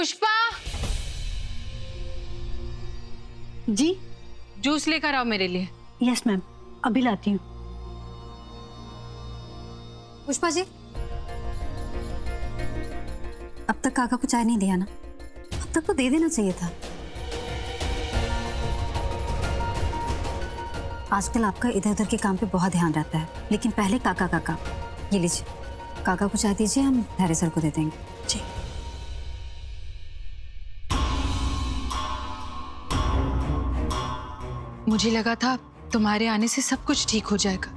पुष्पा? जी? Juice लेकर आओ मेरे लिए। यस मैम अभी लाती हूँ। पुष्पा जी? अब तक काका को चाय नहीं दिया ना? अब तक तो दे देना चाहिए था। आजकल आपका इधर उधर के काम पे बहुत ध्यान रहता है। लेकिन पहले काका काका ये लीजिए। काका को चाय दीजिए हम धैर्य सर को दे देंगे। जी। मुझे लगा था तुम्हारे आने से सब कुछ ठीक हो जाएगा।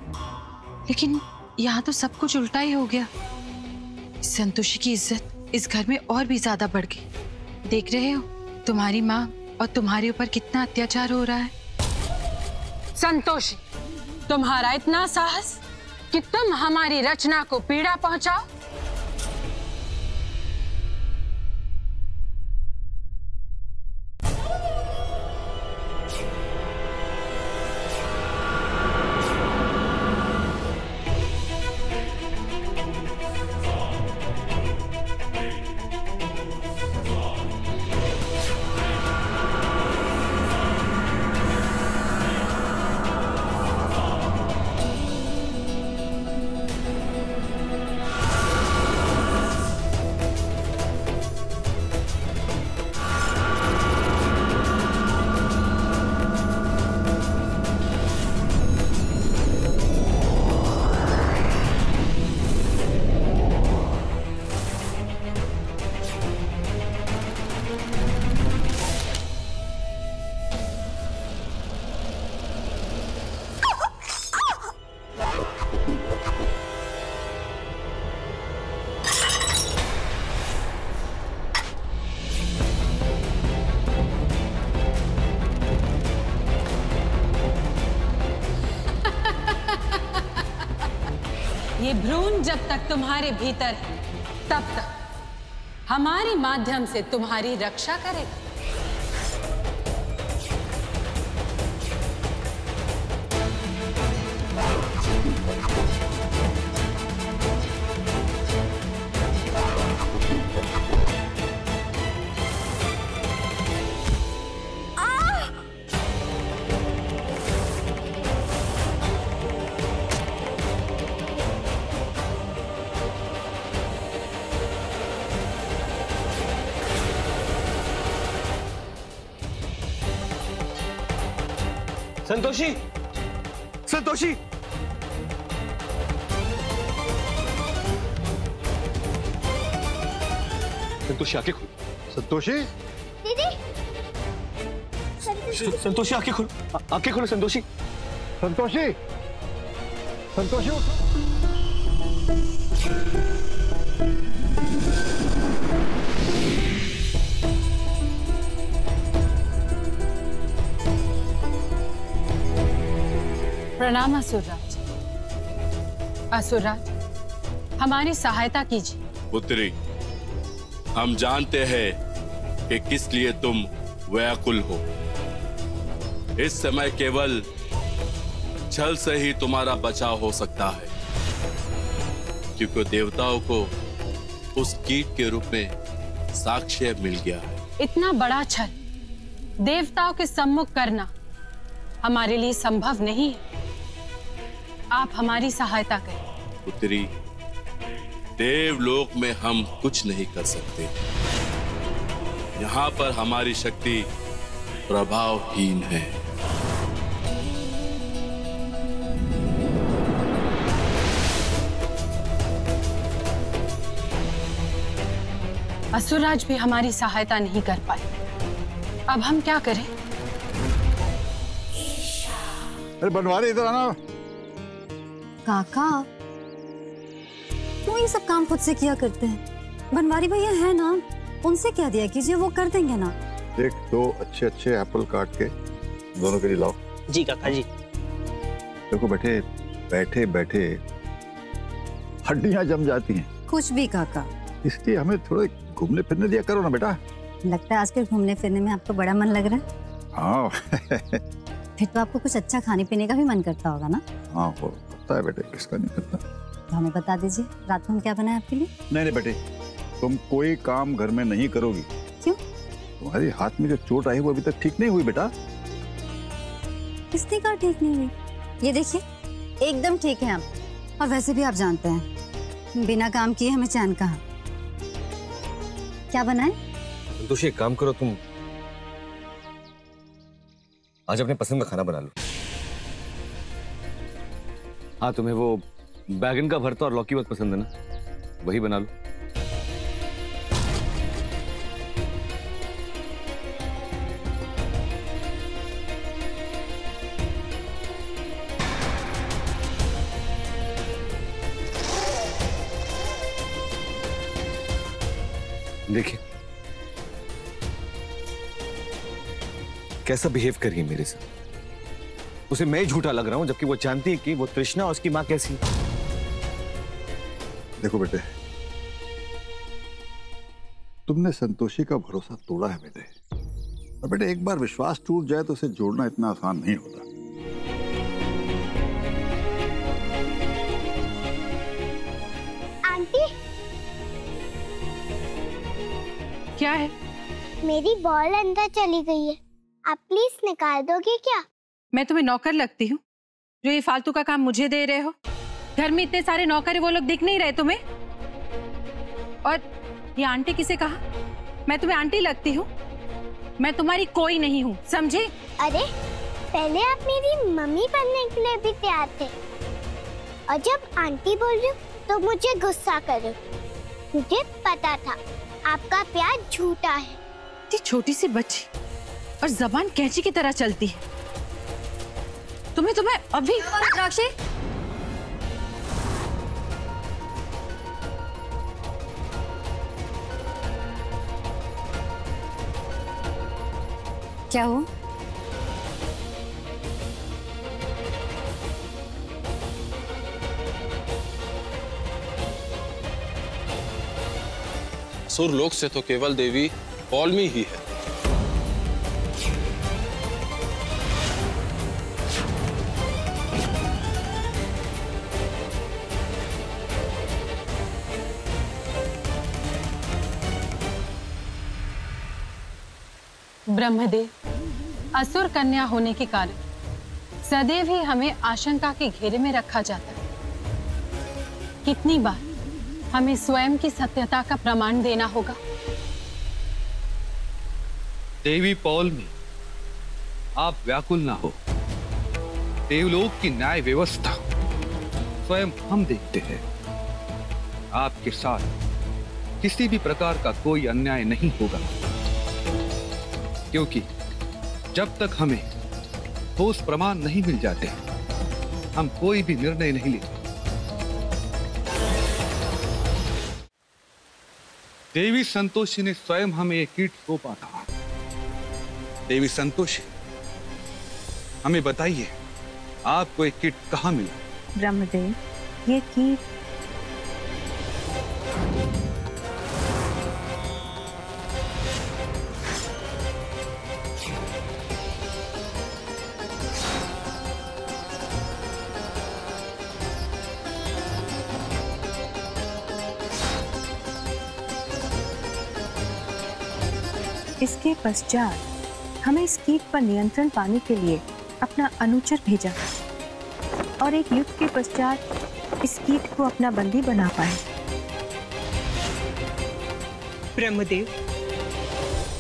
लेकिन यहाँ तो सब कुछ उल्टा ही हो गया। संतोषी की इज़्ज़त इस घर में और भी ज़्यादा बढ़ गई। देख रहे हो, तुम्हारी माँ और तुम्हारे ऊपर कितना अत्याचार हो रहा है। संतोषी, तुम्हारा इतना साहस कि तुम हमारी रचना को पीड़ा पहुंचाओ जब तक तुम्हारे भीतर है तब तक। हमारे माध्यम से तुम्हारी रक्षा करेगा। संतोषी संतोषी संतोषी आँखें खोल। संतोषी दीदी। संतोषी आके खोल। आके आँखें खोलो संतोषी संतोषी संतोषी उठो। प्रणाम असुरराज असुरराज हमारी सहायता कीजिए। पुत्री हम जानते हैं कि किस लिए तुम व्याकुल हो। इस समय केवल छल से ही तुम्हारा बचाव हो सकता है क्योंकि देवताओं को उस कीट के रूप में साक्ष्य मिल गया है। इतना बड़ा छल देवताओं के सम्मुख करना हमारे लिए संभव नहीं है। आप हमारी सहायता करें। पुत्री देवलोक में हम कुछ नहीं कर सकते। यहाँ पर हमारी शक्ति प्रभावहीन है। असुरराज भी हमारी सहायता नहीं कर पाए। अब हम क्या करें? अरे बनवारी इधर आना। काका। क्यों ये सब काम खुद से किया करते हैं? बनवारी भैया है ना? उनसे क्या दिया कीजिए? वो कर देंगे ना? एक दो अच्छे अच्छे एप्पल काट के दोनों के लिए लाओ। जी काका जी। देखो बैठे बैठे बैठे हड्डियाँ जम जाती हैं। कुछ भी काका। इसलिए हमें थोड़े घूमने फिरने दिया करो ना बेटा। लगता है आजकल घूमने फिरने में आपको बड़ा मन लग रहा है। हाँ। फिर तो आपको कुछ अच्छा खाने पीने का भी मन करता होगा ना? हाँ। करता है बेटे किसका नहीं करता तो हमें बता दीजिए रात को हम क्या बनाए आपके लिए? नहीं नहीं बेटे तुम कोई काम घर में नहीं करोगी। क्यों? तुम्हारे हाथ में जो चोट आई वो अभी तक ठीक नहीं हुई बेटा। किसने कहा ठीक नहीं हुई? ये देखिए एकदम ठीक है आप। और वैसे भी आप जानते हैं बिना काम किए हमें चैन कहा? क्या बनाए? संतोषी एक काम करो तुम आज अपने पसंद का खाना बना लो। हाँ तुम्हें वो बैगन का भरता और लौकी बहुत पसंद है ना? वही बना लो। देखिए। कैसा बिहेव कर रही है मेरे साथ। उसे मैं झूठा लग रहा हूँ जबकि वो जानती है कि वो तृष्णा और उसकी माँ कैसी देखो बेटे तुमने संतोषी का भरोसा तोड़ा है बेटे। और बेटे एक बार विश्वास टूट जाए तो उसे जोड़ना इतना आसान नहीं होता। आंटी। क्या है? मेरी बॉल अंदर चली गई है। आप प्लीज़ निकाल दोगे क्या? मैं तुम्हें नौकर लगती हूँ। जो ये फालतू का काम मुझे दे रहे हो। घर में इतने सारे नौकर वो लोग दिख नहीं रहे तुम्हें। और ये आंटी किसे कहा? मैं तुम्हें आंटी लगती हूँ। मैं तुम्हारी कोई नहीं हूँ समझे? अरे पहले आप मेरी मम्मी बनने के लिए भी तैयार थे। और जब आंटी बोल रही तो मुझे गुस्सा करो मुझे पता था आपका प्यार झूठा है। छोटी सी बच्ची और जबान कैंची की तरह चलती है। तुम्हें तुम्हें अभी। राक्षी। क्या हुआ? सुरलोक से तो केवल देवी पौलमी ही है। ब्रह्मदेव, असुर कन्या होने के कारण सदैव ही हमें आशंका के घेरे में रखा जाता है। कितनी बार हमें स्वयं की सत्यता का प्रमाण देना होगा? देवी पौल में आप व्याकुल ना हो। देवलोक की न्याय व्यवस्था स्वयं हम देखते हैं। आपके साथ किसी भी प्रकार का कोई अन्याय नहीं होगा। क्योंकि जब तक हमें ठोस प्रमाण नहीं मिल जाते, हम कोई भी निर्णय नहीं लेते। देवी संतोषी ने स्वयं हमें एक कीट सौंपा था। देवी संतोषी, हमें बताइए, आपको एक किट कहाँ मिला? ब्रह्मदेव, ये कीट इसके पश्चात हमें इस कीट पर नियंत्रण पाने के लिए अपना अनुचर भेजा और एक युग के पश्चात इस कीट को अपना बंदी बना पाए। ब्रह्मदेव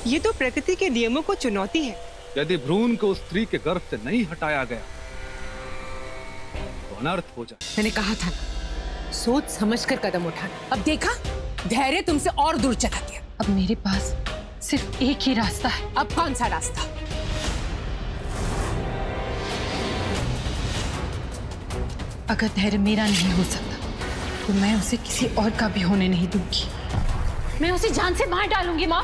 ये तो प्रकृति के नियमों को चुनौती है। यदि भ्रूण को स्त्री के गर्भ से नहीं हटाया गया तो अनर्थ हो जाए। मैंने कहा था सोच समझ कर कदम उठाना। अब देखा धैर्य तुमसे और दूर चला गया। अब मेरे पास सिर्फ़ एक ही रास्ता है। अब कौन सा रास्ता? अगर धैर्य मेरा नहीं हो सकता तो मैं उसे किसी और का भी होने नहीं दूँगी। मैं उसे जान से मार डालूँगी माँ।